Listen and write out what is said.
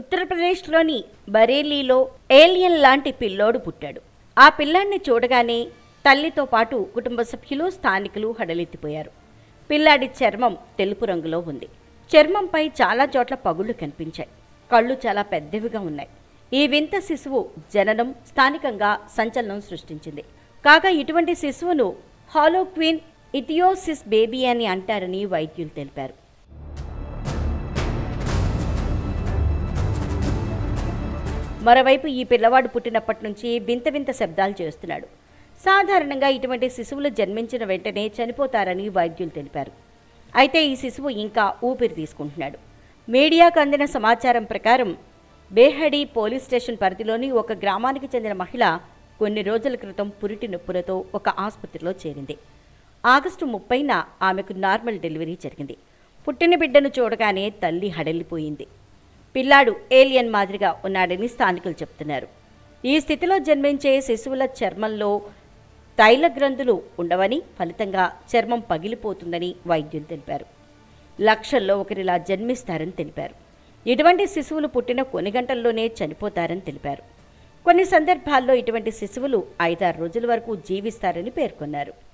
ఉత్తరప్రదేశ్లోని బరేలీలో ఏలియన్ లాంటి పిల్లోడు పుట్టాడు. ఆ పిల్లాన్ని చూడగానే తల్లితో పాటు కుటుంబ సభ్యులు స్థానికులు హడలెత్తిపోయారు. పిల్లాడి చర్మం తెలుపు రంగులో ఉంది. చర్మంపై చాలా చోట్ల పగుళ్ళు కనిపించాయి. కళ్ళు చాలా పెద్దవిగా ఉన్నాయి. ఈ వింత శిశువు జననం స్థానికంగా సంచలనం సృష్టించింది. కాగా ఇటువంటి శిశువును హాలోక్విన్ ఇథియోసిస్ బేబీ అని అంటారని వైద్యులు తెలిపారు. మరోవైపు ఈ పిల్లవాడు పుట్టినప్పటి నుంచి వింత వింత శబ్దాలు చేస్తున్నాడు. సాధారణంగా ఇటువంటి శిశువులు జన్మించిన వెంటనే చనిపోతారని వైద్యులు తెలిపారు. అయితే ఈ శిశువు ఇంకా ఊపిరి తీసుకుంటున్నాడు. మీడియాకు అందిన సమాచారం ప్రకారం బేహడి పోలీస్ స్టేషన్ పరిధిలోని ఒక గ్రామానికి చెందిన మహిళ కొన్ని రోజుల క్రితం పురిటి నొప్పులతో ఒక ఆసుపత్రిలో చేరింది. ఆగస్టు ముప్పైన ఆమెకు నార్మల్ డెలివరీ జరిగింది. పుట్టిన బిడ్డను చూడగానే తల్లి హడలిపోయింది. పిల్లాడు ఏలియన్ మాదిరిగా ఉన్నాడని స్థానికులు చెప్తున్నారు. ఈ స్థితిలో జన్మించే శిశువుల చర్మంలో తైల గ్రంథులు ఉండవని ఫలితంగా చర్మం పగిలిపోతుందని వైద్యులు తెలిపారు. లక్షల్లో ఒకరిలా జన్మిస్తారని తెలిపారు. ఇటువంటి శిశువులు పుట్టిన కొన్ని గంటల్లోనే చనిపోతారని తెలిపారు. కొన్ని సందర్భాల్లో ఇటువంటి శిశువులు ఐదారు రోజుల వరకు జీవిస్తారని పేర్కొన్నారు.